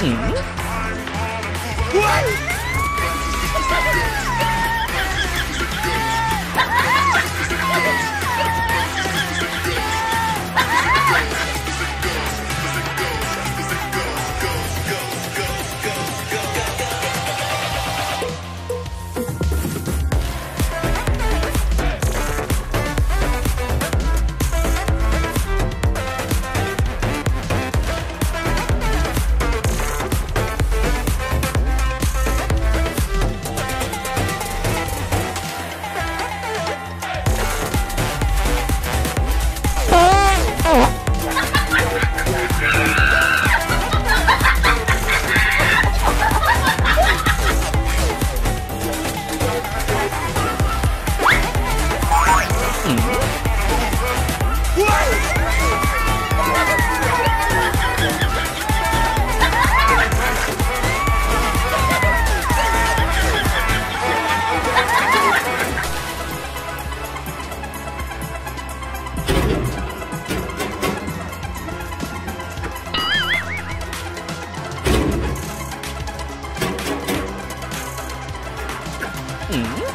Mm-hmm. Mm-hmm.